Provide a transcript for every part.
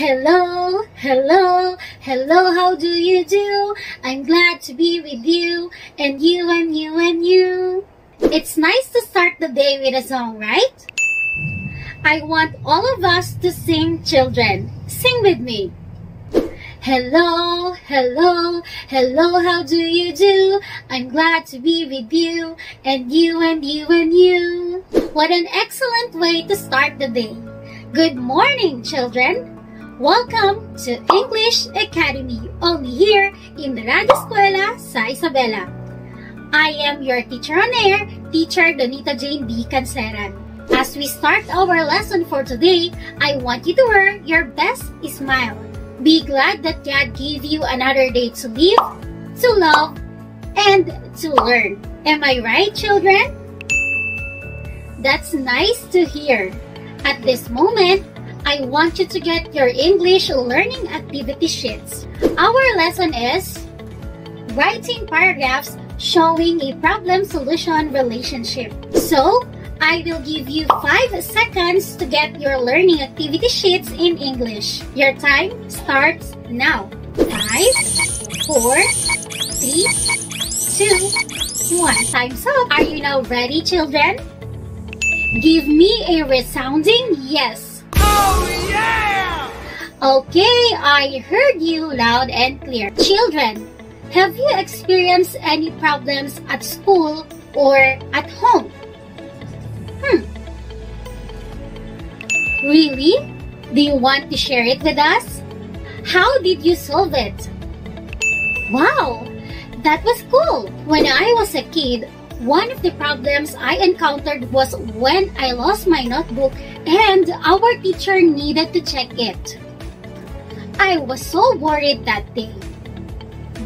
Hello, hello, hello, how do you do? I'm glad to be with you, and you and you and you. It's nice to start the day with a song, right? I want all of us to sing, children. Sing with me. Hello, hello, hello, how do you do? I'm glad to be with you, and you and you and you. What an excellent way to start the day. Good morning, children. Welcome to English Academy, only here in the Radio Escuela sa Isabela. I am your teacher on air, Teacher Donita Jane B. Canceran. As we start our lesson for today, I want you to wear your best smile. Be glad that God gave you another day to live, to love, and to learn. Am I right, children? That's nice to hear. At this moment, I want you to get your English learning activity sheets. Our lesson is writing paragraphs showing a problem solution relationship. So, I will give you 5 seconds to get your learning activity sheets in English. Your time starts now. 5, 4, 3, 2, 1. Time's up. Are you now ready, children? Give me a resounding yes. Oh! Okay, I heard you loud and clear. Children, have you experienced any problems at school or at home? Hmm. Really? Do you want to share it with us? How did you solve it? Wow, that was cool. When I was a kid, one of the problems I encountered was when I lost my notebook and our teacher needed to check it. I was so worried that day.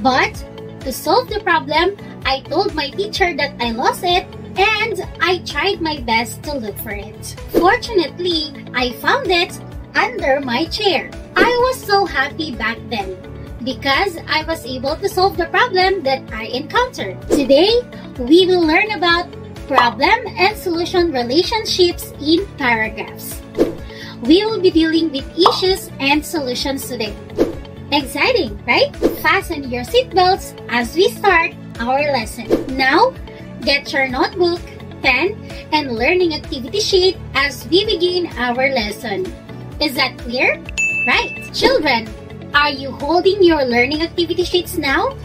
But to solve the problem, I told my teacher that I lost it and I tried my best to look for it. Fortunately, I found it under my chair. I was so happy back then because I was able to solve the problem that I encountered. Today, we will learn about problem and solution relationships in paragraphs. We will be dealing with issues and solutions today. Exciting, right? Fasten your seatbelts as we start our lesson. Now, get your notebook, pen, and learning activity sheet as we begin our lesson. Is that clear? Right. Children, are you holding your learning activity sheets now?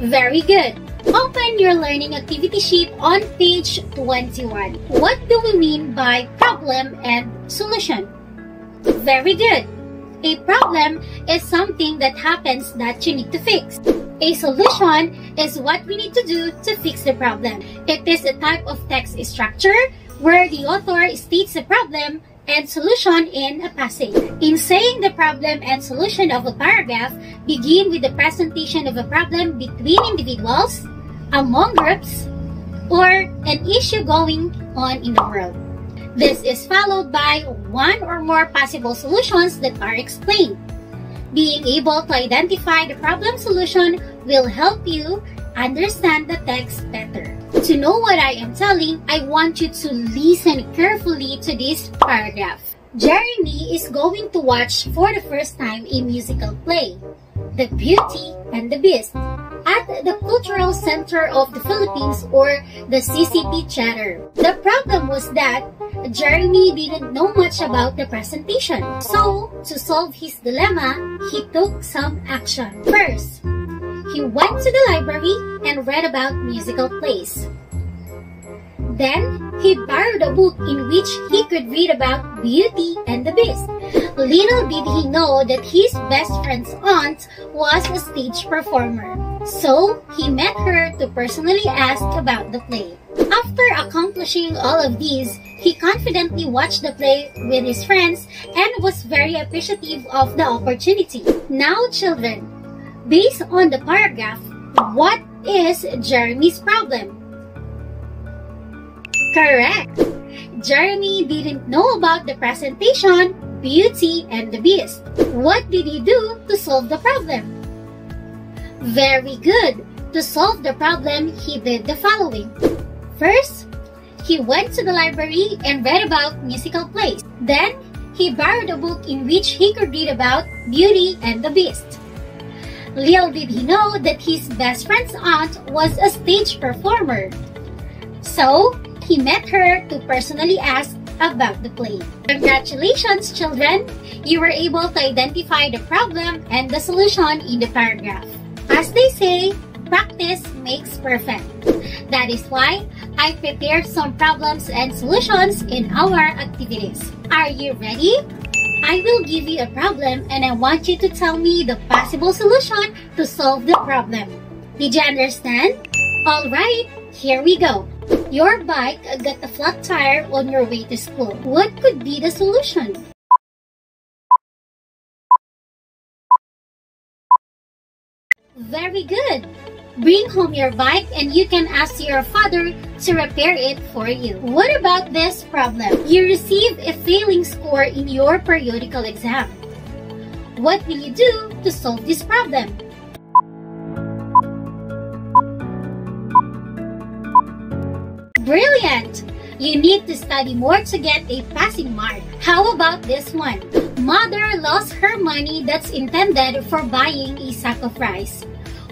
Very good. Open your learning activity sheet on page 21. What do we mean by problem and solution? Very good. A problem is something that happens that you need to fix. A solution is what we need to do to fix the problem. It is a type of text structure where the author states a problem and solution in a passage. In saying the problem and solution of a paragraph, begin with the presentation of a problem between individuals, among groups, or an issue going on in the world. This is followed by one or more possible solutions that are explained. Being able to identify the problem solution will help you understand the text better. To know what I am telling, I want you to listen carefully to this paragraph. Jeremy is going to watch for the first time a musical play, The Beauty and the Beast, at the Cultural Center of the Philippines or the CCP Theater. The problem was that Jeremy didn't know much about the presentation. So, to solve his dilemma, he took some action. First, he went to the library and read about musical plays. Then, he borrowed a book in which he could read about Beauty and the Beast. Little did he know that his best friend's aunt was a stage performer. So, he met her to personally ask about the play. After accomplishing all of these, he confidently watched the play with his friends and was very appreciative of the opportunity. Now, children, Based on the paragraph, what is Jeremy's problem? Correct! Jeremy didn't know about the presentation, Beauty and the Beast. What did he do to solve the problem? Very good! To solve the problem, he did the following. First, he went to the library and read about musical plays. Then, he borrowed a book in which he could read about Beauty and the Beast. Little did he know that his best friend's aunt was a stage performer. So, he met her to personally ask about the play. Congratulations, children! You were able to identify the problem and the solution in the paragraph. As they say, practice makes perfect. That is why I prepared some problems and solutions in our activities. Are you ready? I will give you a problem and I want you to tell me the possible solution to solve the problem. Did you understand? Alright, here we go. Your bike got a flat tire on your way to school. What could be the solution? Very good. Bring home your bike and you can ask your father to repair it for you. What about this problem? You receive a failing score in your periodical exam. What will you do to solve this problem? Brilliant! You need to study more to get a passing mark. How about this one? Mother lost her money that's intended for buying a sack of rice.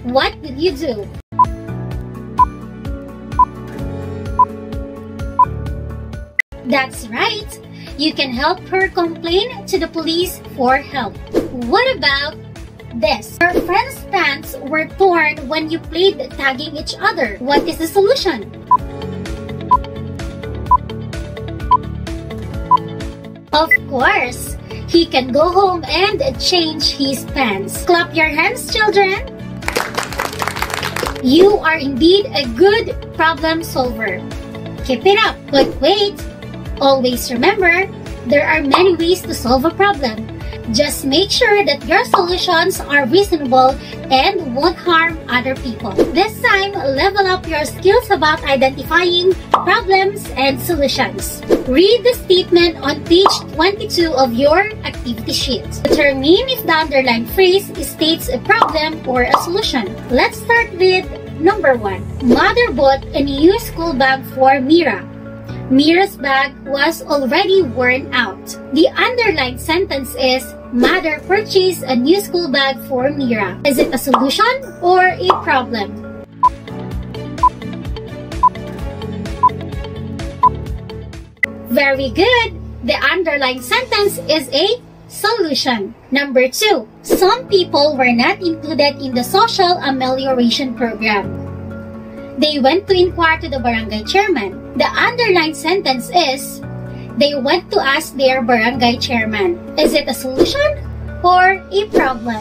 What will you do? That's right. You can help her complain to the police for help. What about this? Her friend's pants were torn when you played tagging each other. What is the solution? Of course, he can go home and change his pants. Clap your hands, children. You are indeed a good problem solver. Keep it up. But wait, always remember, there are many ways to solve a problem. Just make sure that your solutions are reasonable and won't harm other people. This time, level up your skills about identifying problems and solutions. Read the statement on page 22 of your activity sheet. Determine if the underlined phrase states a problem or a solution. Let's start with number one. Mother bought a new school bag for Mira. Mira's bag was already worn out. The underlined sentence is Mother purchased a new school bag for Mira. Is it a solution or a problem? Very good. The underlined sentence is a solution. Number two, some people were not included in the social amelioration program. They went to inquire to the barangay chairman. The underlined sentence is, they went to ask their barangay chairman. Is it a solution or a problem?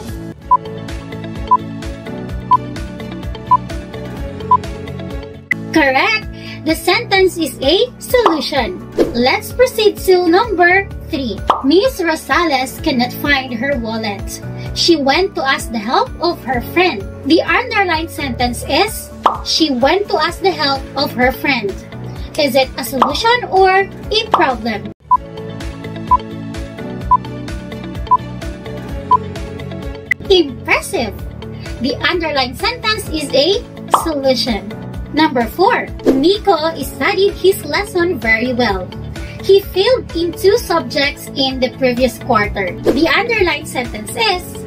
Correct! The sentence is a solution. Let's proceed to number 3. Miss Rosales cannot find her wallet. She went to ask the help of her friend. The underlined sentence is she went to ask the help of her friend. Is it a solution or a problem? Impressive! The underlined sentence is a solution. Number 4. Nico studied his lesson very well. He failed in two subjects in the previous quarter. The underlined sentence is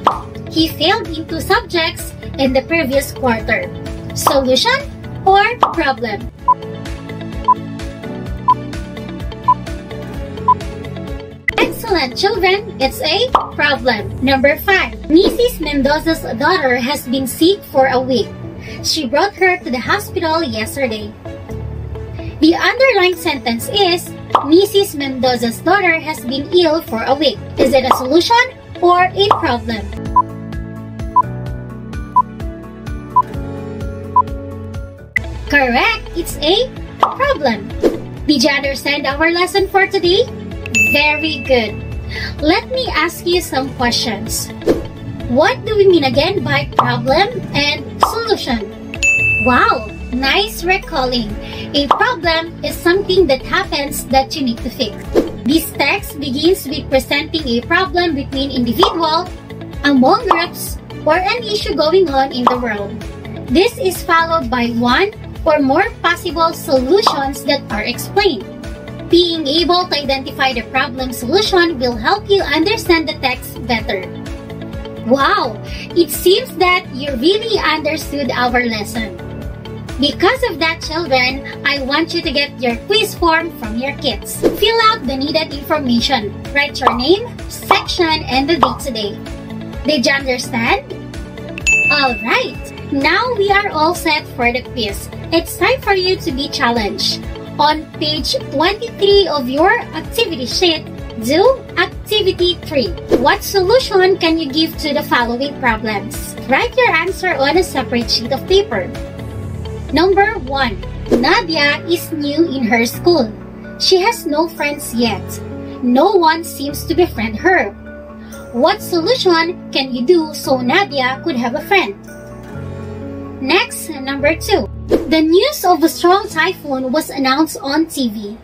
He failed in two subjects in the previous quarter. Solution or problem? Excellent, children. It's a problem. Number 5. Mrs. Mendoza's daughter has been sick for a week. She brought her to the hospital yesterday. The underlined sentence is Mrs. Mendoza's daughter has been ill for a week. Is it a solution or a problem? Correct! It's a problem. Did you understand our lesson for today? Very good. Let me ask you some questions. What do we mean again by problem and solution? Wow! Nice recalling. A problem is something that happens that you need to fix. This text begins with presenting a problem between individual, among groups, or an issue going on in the world. This is followed by one or more possible solutions that are explained. Being able to identify the problem solution will help you understand the text better. Wow! It seems that you really understood our lesson. Because of that, children, I want you to get your quiz form from your kids. Fill out the needed information. Write your name, section, and the date today. Did you understand? Alright, now we are all set for the quiz. It's time for you to be challenged. On page 23 of your activity sheet, do Activity 3. What solution can you give to the following problems? Write your answer on a separate sheet of paper. Number 1. Nadia is new in her school. She has no friends yet. No one seems to befriend her. What solution can you do so Nadia could have a friend? Next, number 2. The news of a strong typhoon was announced on TV.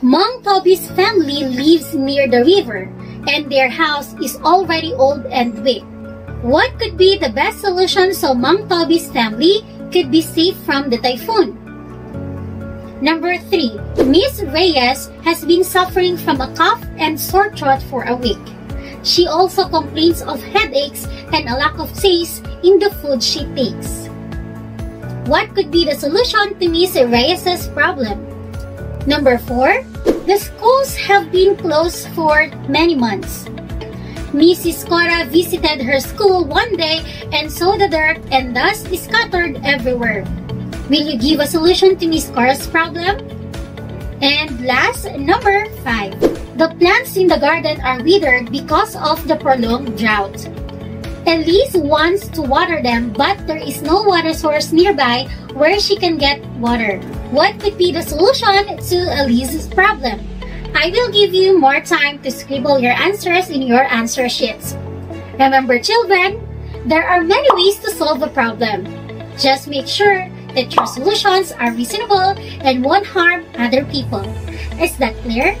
Mang Toby's family lives near the river and their house is already old and weak. What could be the best solution so Mang Toby's family could be safe from the typhoon. Number 3. Miss Reyes has been suffering from a cough and sore throat for a week. She also complains of headaches and a lack of taste in the food she takes. What could be the solution to Miss Reyes' problem? Number 4. The schools have been closed for many months. Mrs. Cora visited her school one day and saw the dirt and dust scattered everywhere. Will you give a solution to Miss Cora's problem? And last, number 5. The plants in the garden are withered because of the prolonged drought. Elise wants to water them but there is no water source nearby where she can get water. What could be the solution to Elise's problem? I will give you more time to scribble your answers in your answer sheets. Remember children, there are many ways to solve a problem. Just make sure that your solutions are reasonable and won't harm other people. Is that clear?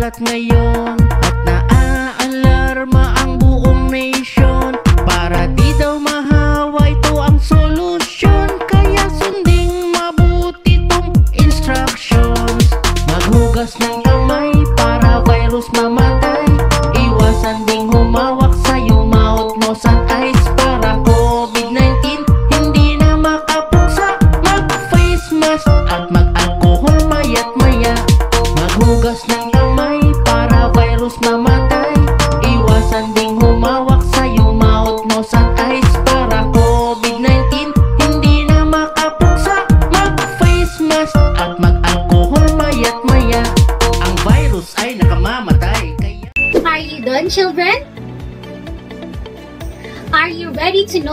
Kumakalat ngayon At naaalarma ang buong nation. Para di daw mahawa ito ang solusyon. Kaya sundin mabuti tong instructions. Maghugas ng kamay para virus mamatay. Iwasan ding humawak sa iyo mouth, nose at eyes Para COVID-19 hindi na makapuksa. Mag-face mask at mag-alcohol mayat maya Maghugas ng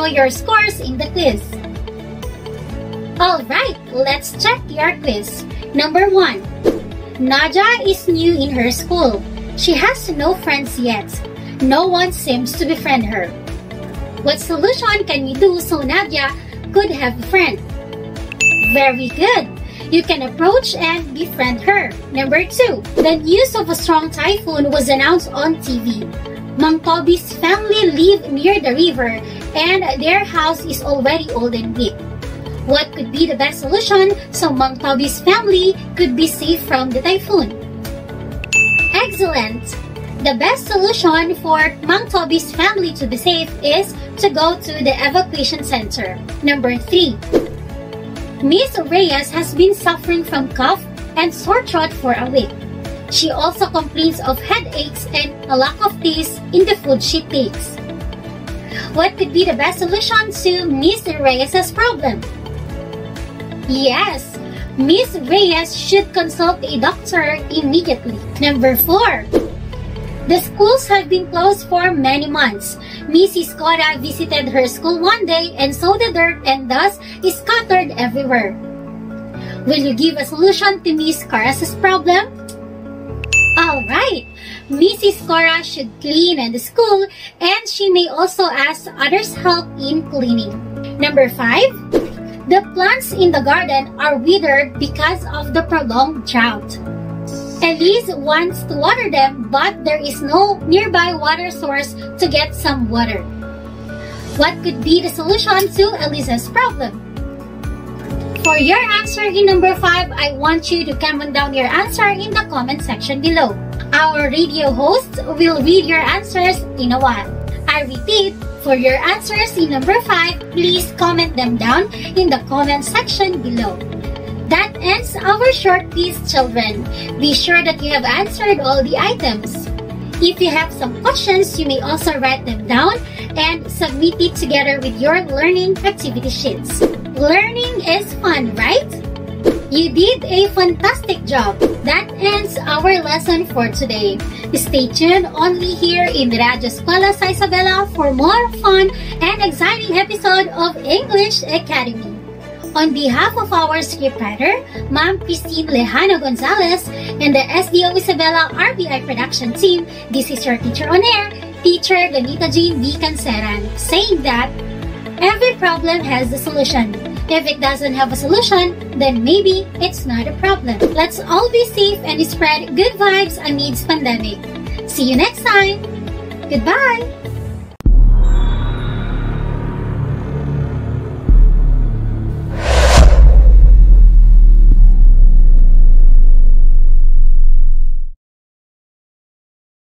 your scores in the quiz? Alright, let's check your quiz. Number 1. Nadia is new in her school. She has no friends yet. No one seems to befriend her. What solution can you do so Nadia could have a friend? Very good. You can approach and befriend her. Number 2. The news of a strong typhoon was announced on TV. Mang Toby's family live near the river and their house is already old and weak. What could be the best solution so Mang Toby's family could be safe from the typhoon? Excellent! The best solution for Mang Toby's family to be safe is to go to the evacuation center. Number 3. Miss Reyes has been suffering from cough and sore throat for a week. She also complains of headaches and a lack of taste in the food she takes. What could be the best solution to Miss Reyes' problem? Yes, Miss Reyes should consult a doctor immediately. Number 4. The schools have been closed for many months. Mrs. Cora visited her school one day and saw the dirt and dust is scattered everywhere. Will you give a solution to Miss Cora's problem? Alright, Mrs. Cora should clean in the school and she may also ask others help in cleaning. Number 5. The plants in the garden are withered because of the prolonged drought. Elise wants to water them, but there is no nearby water source to get some water. What could be the solution to Elise's problem? For your answer in number 5, I want you to comment down your answer in the comment section below. Our radio hosts will read your answers in a while. I repeat, for your answers in number 5, please comment them down in the comment section below. That ends our short quiz, children. Be sure that you have answered all the items. If you have some questions, you may also write them down and submit it together with your learning activity sheets. Learning is fun, right? You did a fantastic job. That ends our lesson for today. Stay tuned only here in Radio Escuela Sa Isabela for more fun and exciting episode of English Academy. On behalf of our scriptwriter, Ma'am Christine Lejano Gonzalez, and the SDO Isabela RBI production team, this is your teacher on air, Teacher Donita Jean B. Canceran, saying that every problem has a solution. If it doesn't have a solution, then maybe it's not a problem. Let's all be safe and spread good vibes amidst pandemic. See you next time. Goodbye.